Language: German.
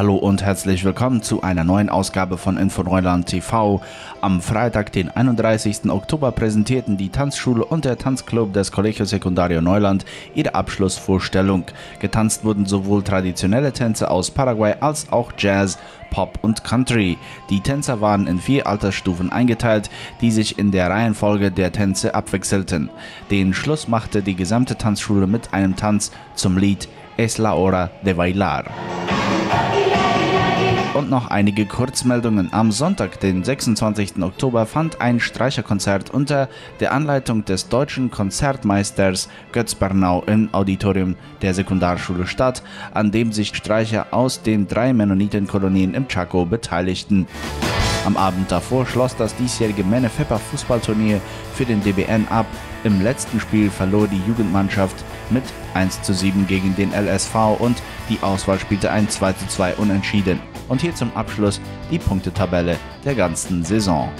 Hallo und herzlich willkommen zu einer neuen Ausgabe von Info Neuland TV. Am Freitag, den 31. Oktober, präsentierten die Tanzschule und der Tanzclub des Colegio Secundario Neuland ihre Abschlussvorstellung. Getanzt wurden sowohl traditionelle Tänze aus Paraguay als auch Jazz, Pop und Country. Die Tänzer waren in vier Altersstufen eingeteilt, die sich in der Reihenfolge der Tänze abwechselten. Den Schluss machte die gesamte Tanzschule mit einem Tanz zum Lied Es la hora de bailar. Und noch einige Kurzmeldungen. Am Sonntag, den 26. Oktober, fand ein Streicherkonzert unter der Anleitung des deutschen Konzertmeisters Götz Bernau im Auditorium der Sekundarschule statt, an dem sich Streicher aus den drei Mennonitenkolonien im Chaco beteiligten. Am Abend davor schloss das diesjährige Menne-Fepper Fußballturnier für den DBN ab. Im letzten Spiel verlor die Jugendmannschaft mit 1 zu 7 gegen den LSV und die Auswahl spielte ein 2 zu 2 unentschieden. Und hier zum Abschluss die Punktetabelle der ganzen Saison.